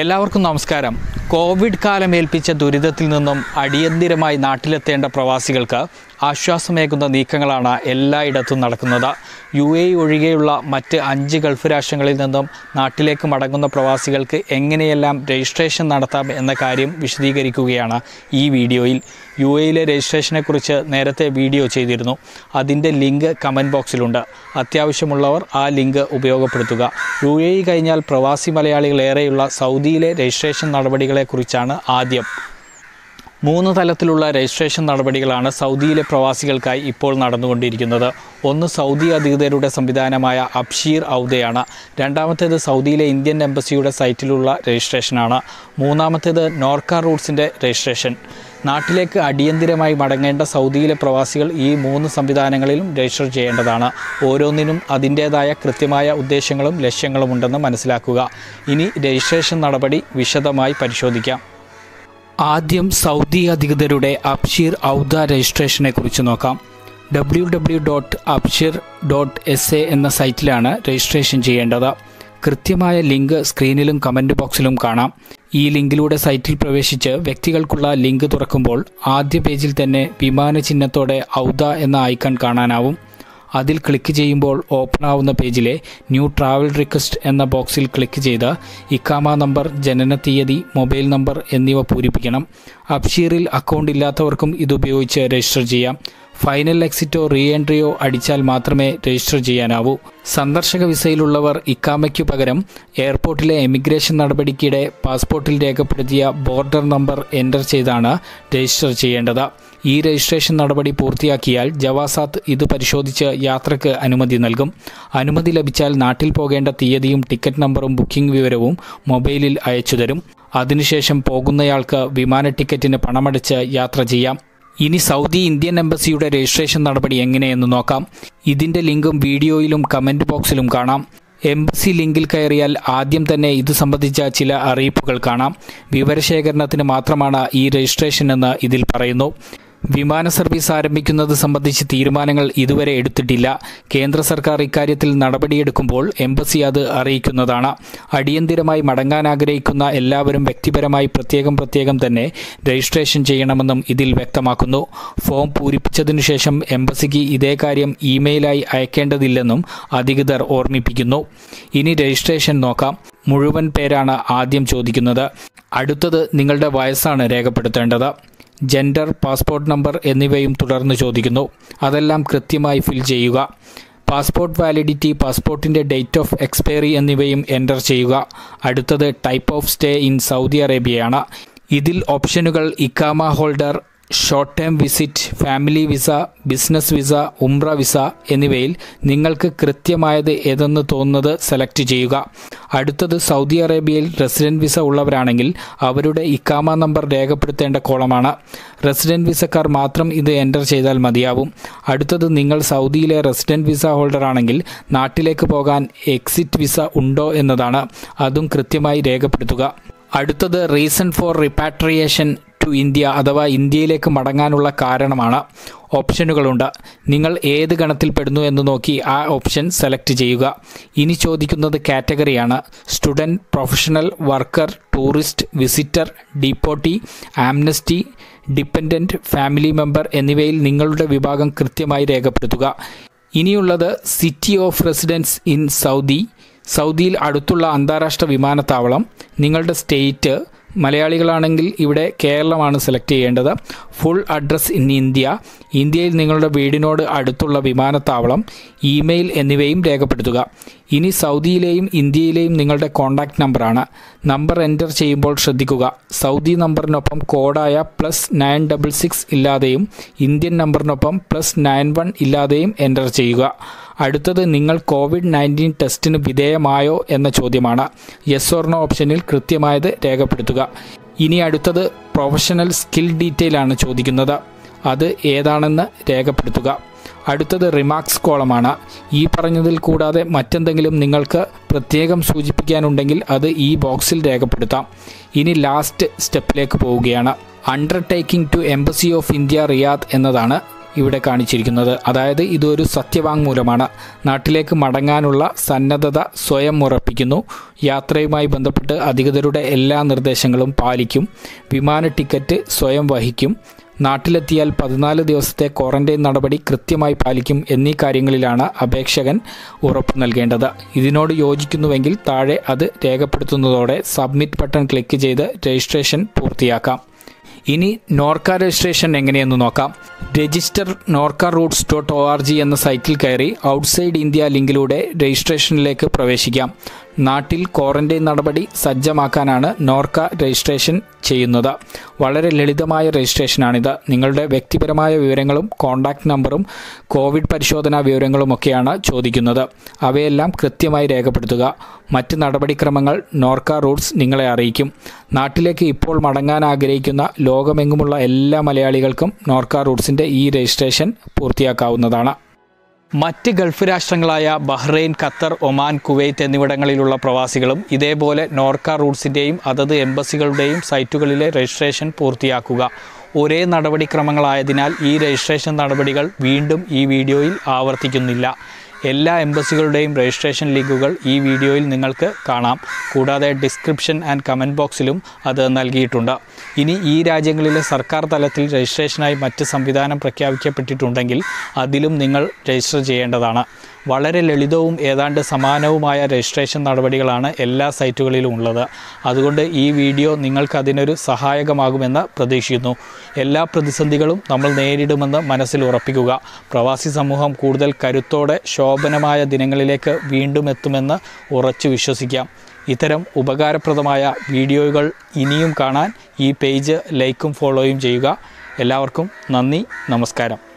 എല്ലാവർക്കും നമസ്കാരം. കോവിഡ് കാലം ഏൽപ്പിച്ച ദുരിതത്തിൽ നിന്നും അടിയന്തിരമായി നാട്ടിലെത്തേണ്ട പ്രവാസികൾക്ക് ആശ്വാസമേകുന്ന നീക്കങ്ങളാണ് എല്ലായിടത്തും നടക്കുന്നത്. യു എ ഒഴികെയുള്ള മറ്റ് അഞ്ച് ഗൾഫ് രാഷ്ട്രങ്ങളിൽ നിന്നും നാട്ടിലേക്ക് മടങ്ങുന്ന പ്രവാസികൾക്ക് എങ്ങനെയെല്ലാം രജിസ്ട്രേഷൻ നടത്താം എന്ന കാര്യം വിശദീകരിക്കുകയാണ് ഈ വീഡിയോയിൽ. യു എയിലെ രജിസ്ട്രേഷനെക്കുറിച്ച് നേരത്തെ വീഡിയോ ചെയ്തിരുന്നു. അതിന്റെ ലിങ്ക് കമന്റ് ബോക്സിലുണ്ട്. അത്യാവശ്യമുള്ളവർ ആ ലിങ്ക് ഉപയോഗപ്പെടുത്തുക. യു എ കഴിഞ്ഞാൽ പ്രവാസി മലയാളികളേറെയുള്ള സൗദിയിലെ രജിസ്ട്രേഷൻ നടപടികളെക്കുറിച്ചാണ് ആദ്യം. മൂന്ന് തലത്തിലുള്ള രജിസ്ട്രേഷൻ നടപടികളാണ് സൗദിയിലെ പ്രവാസികൾക്കായി ഇപ്പോൾ നടന്നുകൊണ്ടിരിക്കുന്നത്. ഒന്ന് സൗദി അധികൃതരുടെ സംവിധാനമായ അബ്ഷീർ ഔദയാണ്. രണ്ടാമത്തേത് സൗദിയിലെ ഇന്ത്യൻ എംബസിയുടെ സൈറ്റിലുള്ള രജിസ്ട്രേഷനാണ്. മൂന്നാമത്തേത് നോർക്ക റൂട്ട്സിന്റെ രജിസ്ട്രേഷൻ. നാട്ടിലേക്ക് അടിയന്തിരമായി മടങ്ങേണ്ട സൗദിയിലെ പ്രവാസികൾ ഈ മൂന്ന് സംവിധാനങ്ങളിലും രജിസ്റ്റർ ചെയ്യേണ്ടതാണ്. ഓരോന്നിനും അതിന്റേതായ കൃത്യമായ ഉദ്ദേശങ്ങളും ലക്ഷ്യങ്ങളും ഉണ്ടെന്ന് മനസ്സിലാക്കുക. ഇനി രജിസ്ട്രേഷൻ നടപടി വിശദമായി പരിശോധിക്കാം. ആദ്യം സൗദി അധികൃതരുടെ അബ്ഷീർ ഔദ രജിസ്ട്രേഷനെ കുറിച്ച് നോക്കാം. W W dot Absher dot S A എന്ന സൈറ്റിലാണ് രജിസ്ട്രേഷൻ ചെയ്യേണ്ടത്. കൃത്യമായ ലിങ്ക് സ്ക്രീനിലും കമന്റ് ബോക്സിലും കാണാം. ഈ ലിങ്കിലൂടെ സൈറ്റിൽ പ്രവേശിച്ച് വ്യക്തികൾക്കുള്ള ലിങ്ക് തുറക്കുമ്പോൾ ആദ്യ പേജിൽ തന്നെ വിമാന ചിഹ്നത്തോടെ ഔദ എന്ന ഐക്കൺ കാണാനാവും. അതിൽ ക്ലിക്ക് ചെയ്യുമ്പോൾ ഓപ്പൺ ആവുന്ന പേജിലെ ന്യൂ ട്രാവൽ റിക്വസ്റ്റ് എന്ന ബോക്സിൽ ക്ലിക്ക് ചെയ്ത് ഇക്കാമ നമ്പർ ജനന തീയതി മൊബൈൽ നമ്പർ എന്നിവ പൂരിപ്പിക്കണം. അബ്ഷീറിൽ അക്കൗണ്ട് ഇല്ലാത്തവർക്കും ഇതുപയോഗിച്ച് രജിസ്റ്റർ ചെയ്യാം. ഫൈനൽ എക്സിറ്റോ റീ എൻട്രിയോ അടിച്ചാൽ മാത്രമേ രജിസ്റ്റർ ചെയ്യാനാവൂ. സന്ദർശക വിസയിലുള്ളവർ ഇക്കാമയ്ക്കു പകരം എയർപോർട്ടിലെ എമിഗ്രേഷൻ നടപടിക്കിടെ പാസ്പോർട്ടിൽ രേഖപ്പെടുത്തിയ ബോർഡർ നമ്പർ എന്റർ ചെയ്താണ് രജിസ്റ്റർ ചെയ്യേണ്ടത്. ഈ രജിസ്ട്രേഷൻ നടപടി പൂർത്തിയാക്കിയാൽ ജവാസാത്ത് ഇത് പരിശോധിച്ച് യാത്രയ്ക്ക് അനുമതി നൽകും. അനുമതി ലഭിച്ചാൽ നാട്ടിൽ പോകേണ്ട തീയതിയും ടിക്കറ്റ് നമ്പറും ബുക്കിംഗ് വിവരവും മൊബൈലിൽ അയച്ചു തരും അതിനുശേഷം പോകുന്നയാൾക്ക് വിമാന ടിക്കറ്റിന് പണമടച്ച് യാത്ര ചെയ്യാം. ഇനി സൗദി ഇന്ത്യൻ എംബസിയുടെ രജിസ്ട്രേഷൻ നടപടി എങ്ങനെയെന്ന് നോക്കാം. ഇതിന്റെ ലിങ്കും വീഡിയോയിലും കമന്റ് ബോക്സിലും കാണാം. എംബസി ലിങ്കിൽ കയറിയാൽ ആദ്യം തന്നെ ഇത് സംബന്ധിച്ച ചില അറിയിപ്പുകൾ കാണാം. വിവരശേഖരണത്തിന് മാത്രമാണ് ഈ രജിസ്ട്രേഷൻ എന്ന് ഇതിൽ പറയുന്നു. വിമാന സർവീസ് ആരംഭിക്കുന്നത് സംബന്ധിച്ച് തീരുമാനങ്ങൾ ഇതുവരെ എടുത്തിട്ടില്ല. കേന്ദ്ര സർക്കാർ ഇക്കാര്യത്തിൽ നടപടിയെടുക്കുമ്പോൾ എംബസി അത് അറിയിക്കുന്നതാണ്. അടിയന്തിരമായി മടങ്ങാൻ ആഗ്രഹിക്കുന്ന എല്ലാവരും വ്യക്തിപരമായി പ്രത്യേകം പ്രത്യേകം തന്നെ രജിസ്ട്രേഷൻ ചെയ്യണമെന്നും ഇതിൽ വ്യക്തമാക്കുന്നു. ഫോം പൂരിപ്പിച്ചതിനു ശേഷം എംബസിക്ക് ഇതേ കാര്യം ഇമെയിലായി അയക്കേണ്ടതില്ലെന്നും അധികൃതർ ഓർമ്മിപ്പിക്കുന്നു. ഇനി രജിസ്ട്രേഷൻ നോക്കാം. മുഴുവൻ പേരാണ് ആദ്യം ചോദിക്കുന്നത്. അടുത്തത് നിങ്ങളുടെ വയസ്സാണ് രേഖപ്പെടുത്തേണ്ടത്. ജെൻഡർ പാസ്പോർട്ട് നമ്പർ എന്നിവയും തുടർന്ന് ചോദിക്കുന്നു. അതെല്ലാം കൃത്യമായി ഫിൽ ചെയ്യുക. പാസ്പോർട്ട് വാലിഡിറ്റി പാസ്പോർട്ടിന്റെ ഡേറ്റ് ഓഫ് എക്സ്പയറി എന്നിവയും എന്റർ ചെയ്യുക. അടുത്തത് type of stay in Saudi അറേബ്യയാണ്. ഇതിൽ ഓപ്ഷനുകൾ ഇക്കാമ holder short term visit family visa business visa ഉംറ വിസ എന്നിവയിൽ നിങ്ങൾക്ക് കൃത്യമായത് ഏതെന്ന് തോന്നുന്നത് സെലക്ട് ചെയ്യുക. അടുത്തത് സൗദി അറേബ്യയിൽ റെസിഡന്റ് വിസ ഉള്ളവരാണെങ്കിൽ അവരുടെ ഇക്കാമ നമ്പർ രേഖപ്പെടുത്തേണ്ട കോളമാണ്. റെസിഡന്റ് വിസക്കാർ മാത്രം ഇത് എന്റർ ചെയ്താൽ മതിയാവും. അടുത്തത് നിങ്ങൾ സൗദിയിലെ റെസിഡന്റ് വിസ ഹോൾഡർ ആണെങ്കിൽ നാട്ടിലേക്ക് പോകാൻ എക്സിറ്റ് വിസ ഉണ്ടോ എന്നതാണ്. അതും കൃത്യമായി രേഖപ്പെടുത്തുക. അടുത്തത് reason for repatriation to India അഥവാ ഇന്ത്യയിലേക്ക് മടങ്ങാനുള്ള കാരണമാണ് ഓപ്ഷനുകളുണ്ട്. നിങ്ങൾ ഏത് ഗണത്തിൽപ്പെടുന്നു എന്ന് നോക്കി ആ ഓപ്ഷൻ സെലക്ട് ചെയ്യുക. ഇനി ചോദിക്കുന്നത് കാറ്റഗറിയാണ്. Student professional worker tourist visitor deportee amnesty dependent family member എന്നിവയിൽ നിങ്ങളുടെ വിഭാഗം കൃത്യമായി രേഖപ്പെടുത്തുക. ഇനിയുള്ളത് city of residence in Saudi. സൗദിയിൽ അടുത്തുള്ള അന്താരാഷ്ട്ര വിമാനത്താവളം. നിങ്ങളുടെ സ്റ്റേറ്റ് മലയാളികളാണെങ്കിൽ ഇവിടെ കേരളമാണ് സെലക്ട് ചെയ്യേണ്ടത്. ഫുൾ അഡ്രസ് ഇൻ ഇന്ത്യ ഇന്ത്യയിൽ നിങ്ങളുടെ വീടിനോട് അടുത്തുള്ള വിമാനത്താവളം ഇമെയിൽ എന്നിവയും രേഖപ്പെടുത്തുക. ഇനി സൗദിയിലെയും ഇന്ത്യയിലെയും നിങ്ങളുടെ കോൺടാക്റ്റ് നമ്പറാണ് നമ്പർ എന്റർ ചെയ്യുമ്പോൾ ശ്രദ്ധിക്കുക. സൗദി നമ്പറിനൊപ്പം കോഡായ പ്ലസ് നയൻ ഡബിൾ സിക്സ് ഇല്ലാതെയും ഇന്ത്യൻ നമ്പറിനൊപ്പം പ്ലസ് നയൻ വൺ ഇല്ലാതെയും എന്റർ ചെയ്യുക. അടുത്തത് നിങ്ങൾ കോവിഡ് നയന്റീൻ ടെസ്റ്റിന് വിധേയമായോ എന്ന ചോദ്യമാണ്. യെസ് ഓർണോ ഓപ്ഷനിൽ കൃത്യമായത് രേഖപ്പെടുത്തുക. ഇനി അടുത്തത് പ്രൊഫഷണൽ സ്കിൽ ഡീറ്റെയിൽ ആണ് ചോദിക്കുന്നത്. അത് ഏതാണെന്ന് രേഖപ്പെടുത്തുക. അടുത്തത് റിമാർക്സ് കോളമാണ് ഈ പറഞ്ഞതിൽ കൂടാതെ മറ്റെന്തെങ്കിലും നിങ്ങൾക്ക് പ്രത്യേകം സൂചിപ്പിക്കാനുണ്ടെങ്കിൽ അത് ഈ ബോക്സിൽ രേഖപ്പെടുത്താം. ഇനി ലാസ്റ്റ് സ്റ്റെപ്പിലേക്ക് പോവുകയാണ്. Undertaking to embassy of India Riyadh എന്നതാണ് ഇവിടെ കാണിച്ചിരിക്കുന്നത്. അതായത് ഇതൊരു സത്യവാങ്മൂലമാണ്. നാട്ടിലേക്ക് മടങ്ങാനുള്ള സന്നദ്ധത സ്വയം ഉറപ്പിക്കുന്നു. യാത്രയുമായി ബന്ധപ്പെട്ട് അധികൃതരുടെ എല്ലാ നിർദ്ദേശങ്ങളും പാലിക്കും. വിമാന ടിക്കറ്റ് സ്വയം വഹിക്കും. നാട്ടിലെത്തിയാൽ പതിനാല് ദിവസത്തെ ക്വാറന്റൈൻ നടപടി കൃത്യമായി പാലിക്കും എന്നീ കാര്യങ്ങളിലാണ് അപേക്ഷകൻ ഉറപ്പ് നൽകേണ്ടത്. ഇതിനോട് യോജിക്കുന്നുവെങ്കിൽ താഴെ അത് രേഖപ്പെടുത്തുന്നതോടെ സബ്മിറ്റ് ബട്ടൺ ക്ലിക്ക് ചെയ്ത് രജിസ്ട്രേഷൻ പൂർത്തിയാക്കാം. ഇനി നോർക്ക രജിസ്ട്രേഷൻ എങ്ങനെയെന്ന് നോക്കാം. Register Norka Roots dot O R G എന്ന സൈറ്റിൽ കയറി ഔട്ട്സൈഡ് ഇന്ത്യ ലിങ്കിലൂടെ രജിസ്ട്രേഷനിലേക്ക് പ്രവേശിക്കാം. നാട്ടിൽ ക്വാറന്റൈൻ നടപടി സജ്ജമാക്കാനാണ് നോർക്ക രജിസ്ട്രേഷൻ ചെയ്യുന്നത്. വളരെ ലളിതമായ രജിസ്ട്രേഷനാണിത്. നിങ്ങളുടെ വ്യക്തിപരമായ വിവരങ്ങളും കോൺടാക്റ്റ് നമ്പറും കോവിഡ് പരിശോധനാ വിവരങ്ങളുമൊക്കെയാണ് ചോദിക്കുന്നത്. അവയെല്ലാം കൃത്യമായി രേഖപ്പെടുത്തുക. മറ്റ് നടപടിക്രമങ്ങൾ നോർക്ക റൂട്ട്സ് നിങ്ങളെ അറിയിക്കും. നാട്ടിലേക്ക് ഇപ്പോൾ മടങ്ങാൻ ആഗ്രഹിക്കുന്ന ലോകമെങ്ങുമുള്ള എല്ലാ മലയാളികൾക്കും നോർക്ക റൂട്ട്സിന്റെ ഈ രജിസ്ട്രേഷൻ പൂർത്തിയാക്കാവുന്നതാണ്. മറ്റ് ഗൾഫ് രാഷ്ട്രങ്ങളായ ബഹ്റൈൻ ഖത്തർ ഒമാൻ കുവൈറ്റ് എന്നിവിടങ്ങളിലുള്ള പ്രവാസികളും ഇതേപോലെ നോർക്ക റൂട്ട്സിന്റെയും അതത് എംബസികളുടെയും സൈറ്റുകളിലെ രജിസ്ട്രേഷൻ പൂർത്തിയാക്കുക. ഒരേ നടപടിക്രമങ്ങളായതിനാൽ ഈ രജിസ്ട്രേഷൻ നടപടികൾ വീണ്ടും ഈ വീഡിയോയിൽ ആവർത്തിക്കുന്നില്ല. എല്ലാ എംബസികളുടെയും രജിസ്ട്രേഷൻ ലിങ്കുകൾ ഈ വീഡിയോയിൽ നിങ്ങൾക്ക് കാണാം. കൂടാതെ ഡിസ്ക്രിപ്ഷൻ ആൻഡ് കമന്റ് ബോക്സിലും അത് നൽകിയിട്ടുണ്ട്. ഇനി ഈ രാജ്യങ്ങളിലെ സർക്കാർ തലത്തിൽ രജിസ്ട്രേഷനായി മറ്റ് സംവിധാനം പ്രഖ്യാപിക്കപ്പെട്ടിട്ടുണ്ടെങ്കിൽ അതിലും നിങ്ങൾ രജിസ്റ്റർ ചെയ്യേണ്ടതാണ്. വളരെ ലളിതവും ഏതാണ്ട് സമാനവുമായ രജിസ്ട്രേഷൻ നടപടികളാണ് എല്ലാ സൈറ്റുകളിലും ഉള്ളത്. അതുകൊണ്ട് ഈ വീഡിയോ നിങ്ങൾക്ക് അതിനൊരു സഹായകമാകുമെന്ന് പ്രതീക്ഷിക്കുന്നു. എല്ലാ പ്രതിസന്ധികളും നമ്മൾ നേരിടുമെന്ന് മനസ്സിൽ ഉറപ്പിക്കുക. പ്രവാസി സമൂഹം കൂടുതൽ കരുത്തോടെ ശോഭനമായ ദിനങ്ങളിലേക്ക് വീണ്ടും എത്തുമെന്ന് ഉറച്ചു വിശ്വസിക്കാം. ഇത്തരം ഉപകാരപ്രദമായ വീഡിയോകൾ ഇനിയും കാണാൻ ഈ പേജ് ലൈക്കും ഫോളോയും ചെയ്യുക. എല്ലാവർക്കും നന്ദി നമസ്കാരം.